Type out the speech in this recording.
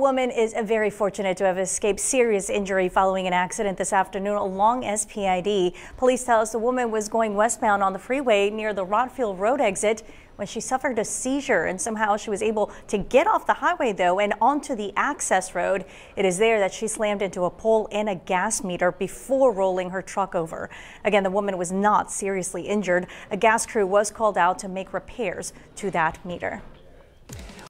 woman is very fortunate to have escaped serious injury following an accident this afternoon along SPID. Police tell us the woman was going westbound on the freeway near the Rodd Field Road exit when she suffered a seizure and somehow she was able to get off the highway though and onto the access road. It is there that she slammed into a pole and a gas meter before rolling her truck over. Again, the woman was not seriously injured. A gas crew was called out to make repairs to that meter.